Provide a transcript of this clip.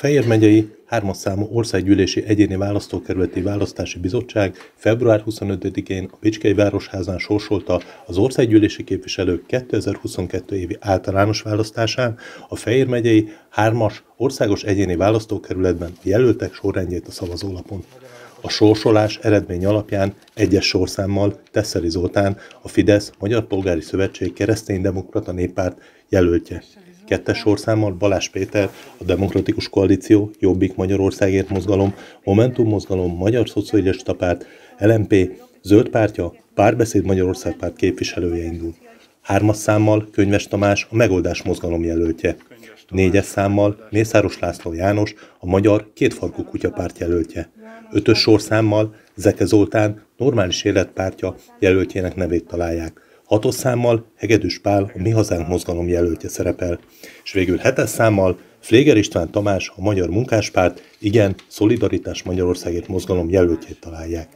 Fejér megyei hármas számú országgyűlési egyéni választókerületi választási bizottság február 25-én a Bicskei Városházán sorsolta az országgyűlési képviselők 2022 évi általános választásán a Fejér megyei hármas országos egyéni választókerületben a jelöltek sorrendjét a szavazólapon. A sorsolás eredmény alapján egyes sorszámmal Tesszeri Zoltán, a Fidesz Magyar Polgári Szövetség Kereszténydemokrata Néppárt jelöltje kettes sorszámmal Balázs Péter, a Demokratikus Koalíció, Jobbik Magyarországért Mozgalom, Momentum Mozgalom, Magyar Szocialista Párt, LMP, Zöld Pártja, Párbeszéd Magyarország Párt képviselője indul. Hármas számmal Könyves Tamás, a Megoldás Mozgalom jelöltje. Négyes számmal Mészáros László János, a Magyar Kétfarkú Kutyapárt jelöltje. Ötös sorszámmal Zeke Zoltán, Normális Életpártja jelöltjének nevét találják. Hatos számmal Hegedűs Pál, a Mi Hazánk mozgalom jelöltje szerepel, és végül hetes számmal Fléger István Tamás, a Magyar Munkáspárt, igen, Szolidaritás Magyarországért mozgalom jelöltjét találják.